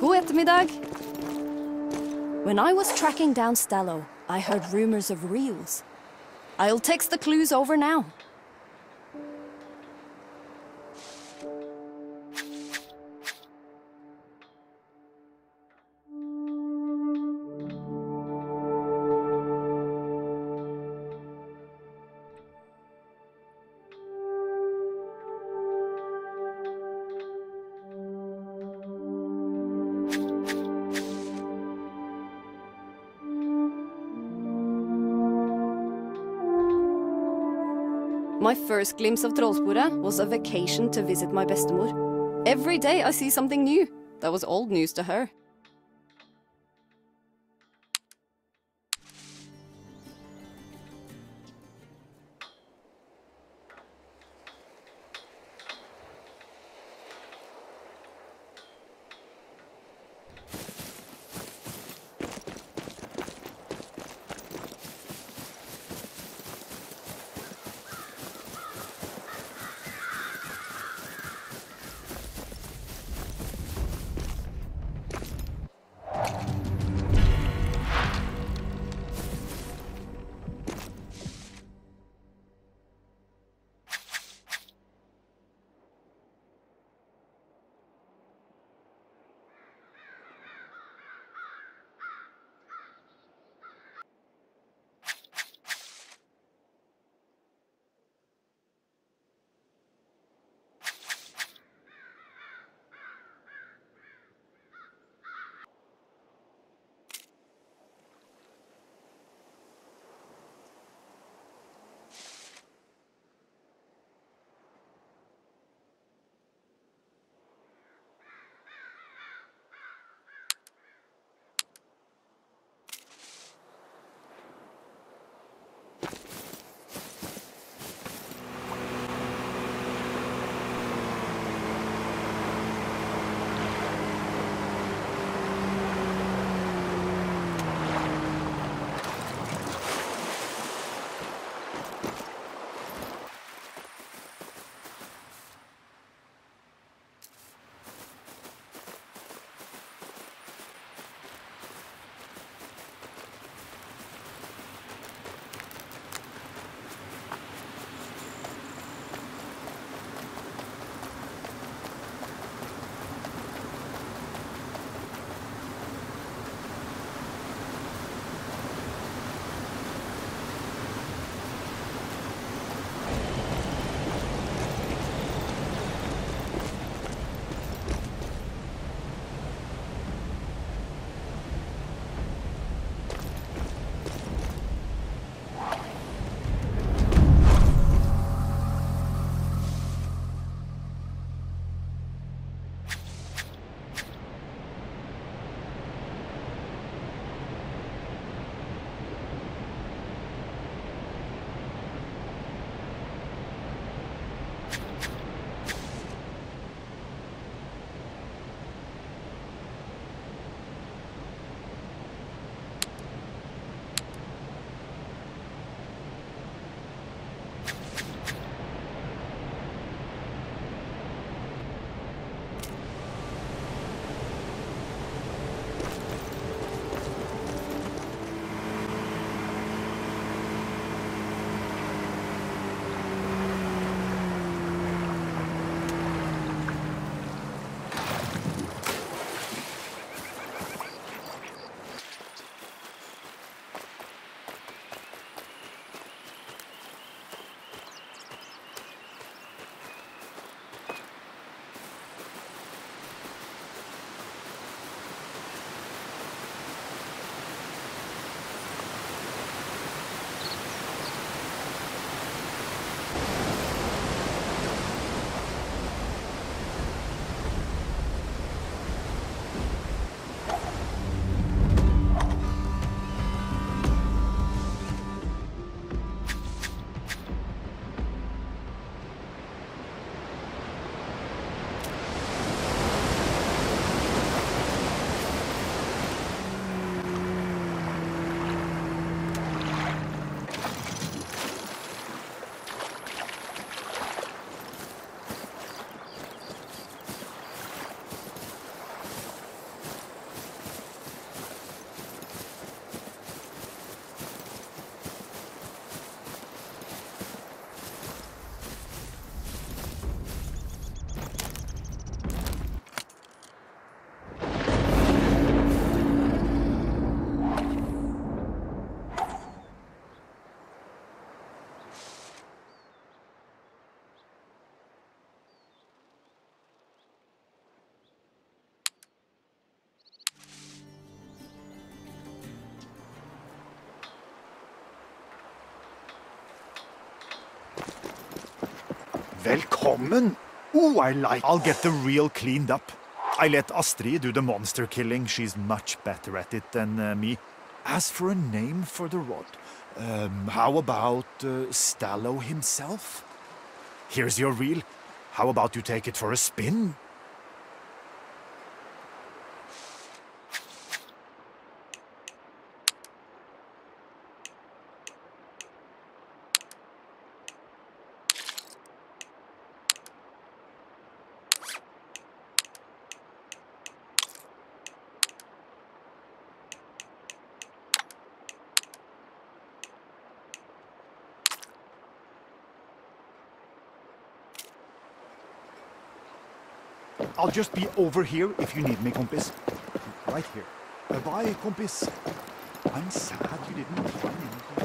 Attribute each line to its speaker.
Speaker 1: God eftermiddag! When I was tracking down Stallo, I heard rumors of reels. I'll text the clues over now. My first glimpse of Trollsporet was a vacation to visit my bestemor. Every day I see something new. That was old news to her.
Speaker 2: Velkommen! Oh, I like I'll get the reel cleaned up. I let Astrid do the monster killing. She's much better at it than uh, me. As for a name for the rod, um, how about uh, Stallo himself? Here's your reel. How about you take it for a spin? I'll just be over here if you need me, kompis. Right here. Uh, bye, kompis. I'm sad you didn't find him.